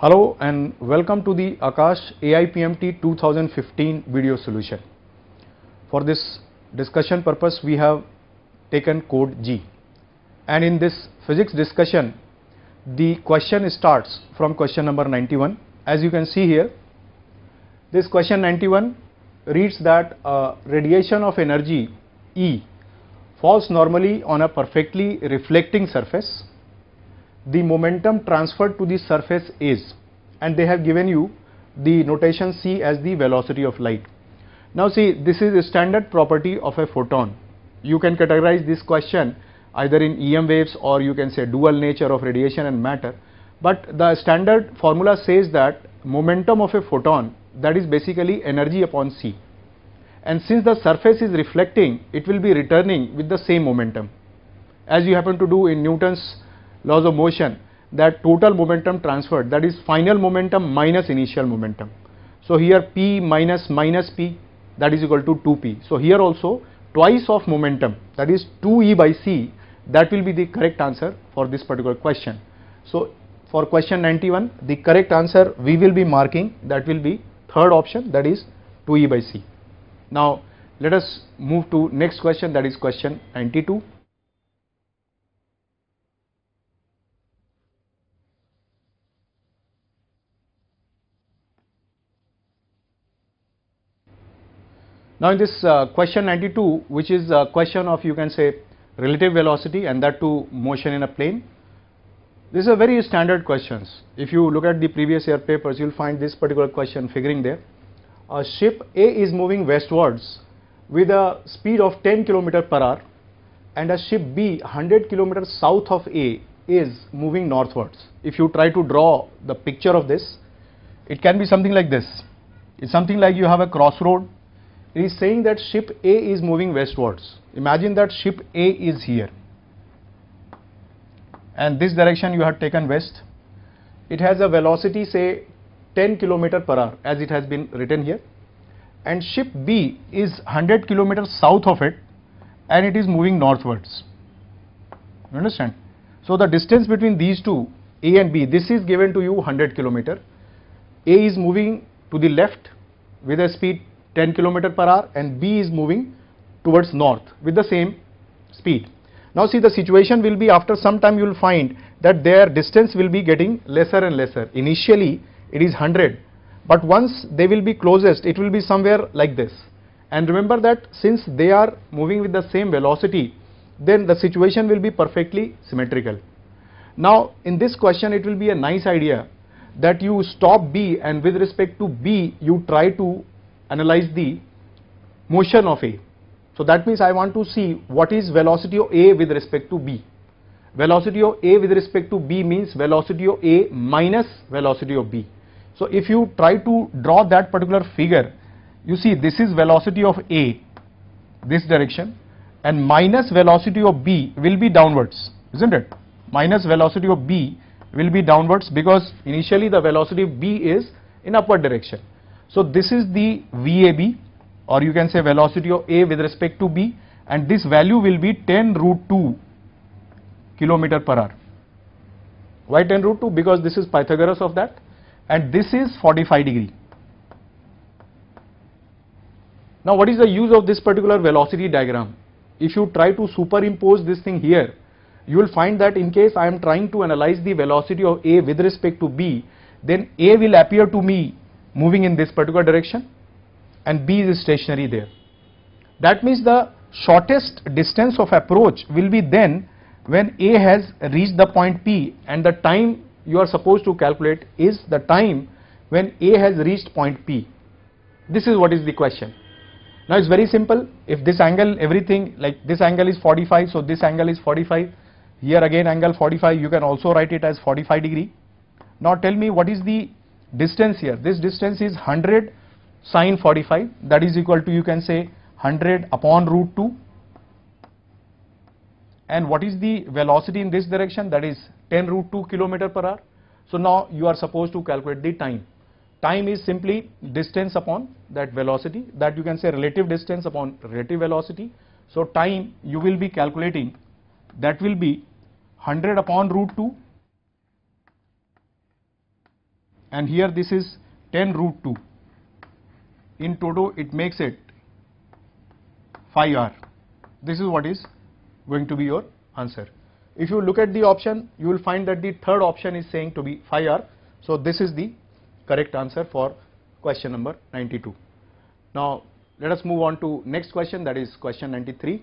Hello and welcome to the Aakash AIPMT 2015 video solution. For this discussion purpose we have taken code G. And in this physics discussion the question starts from question number 91 as you can see here this question 91 reads that uh, radiation of energy E falls normally on a perfectly reflecting surface the momentum transferred to the surface is and they have given you the notation C as the velocity of light. Now see this is a standard property of a photon. You can categorize this question either in EM waves or you can say dual nature of radiation and matter. But the standard formula says that momentum of a photon that is basically energy upon C. And since the surface is reflecting it will be returning with the same momentum as you happen to do in Newton's laws of motion that total momentum transferred that is final momentum minus initial momentum. So here P minus minus P that is equal to 2P. So here also twice of momentum that is 2E by C that will be the correct answer for this particular question. So for question 91 the correct answer we will be marking that will be third option that is 2E by C. Now let us move to next question that is question 92. Now in this uh, question 92 which is a question of you can say relative velocity and that to motion in a plane. These are very standard questions. If you look at the previous year papers you will find this particular question figuring there. A ship A is moving westwards with a speed of 10 km per hour and a ship B 100 km south of A is moving northwards. If you try to draw the picture of this it can be something like this. It's something like you have a crossroad it is saying that ship A is moving westwards. Imagine that ship A is here and this direction you have taken west. It has a velocity say 10 km per hour as it has been written here and ship B is 100 km south of it and it is moving northwards. You understand? So the distance between these two A and B this is given to you 100 km. A is moving to the left with a speed 10 km per hour and B is moving towards north with the same speed. Now see the situation will be after some time you will find that their distance will be getting lesser and lesser. Initially it is 100 but once they will be closest it will be somewhere like this. And remember that since they are moving with the same velocity then the situation will be perfectly symmetrical. Now in this question it will be a nice idea that you stop B and with respect to B you try to analyze the motion of A. So that means I want to see what is velocity of A with respect to B. Velocity of A with respect to B means velocity of A minus velocity of B. So if you try to draw that particular figure, you see this is velocity of A, this direction and minus velocity of B will be downwards, isn't it? Minus velocity of B will be downwards because initially the velocity of B is in upward direction. So this is the VAB or you can say velocity of A with respect to B and this value will be 10 root 2 kilometer per hour. Why 10 root 2? Because this is Pythagoras of that and this is 45 degree. Now what is the use of this particular velocity diagram? If you try to superimpose this thing here, you will find that in case I am trying to analyze the velocity of A with respect to B, then A will appear to me moving in this particular direction and B is stationary there. That means the shortest distance of approach will be then when A has reached the point P and the time you are supposed to calculate is the time when A has reached point P. This is what is the question. Now it's very simple if this angle everything like this angle is 45 so this angle is 45 here again angle 45 you can also write it as 45 degree. Now tell me what is the distance here. This distance is 100 sine 45 that is equal to you can say 100 upon root 2 and what is the velocity in this direction? That is 10 root 2 kilometer per hour. So now you are supposed to calculate the time. Time is simply distance upon that velocity. That you can say relative distance upon relative velocity. So time you will be calculating that will be 100 upon root 2 and here this is 10 root 2 in toto it makes it 5r this is what is going to be your answer. If you look at the option you will find that the third option is saying to be 5r so this is the correct answer for question number 92 now let us move on to next question that is question 93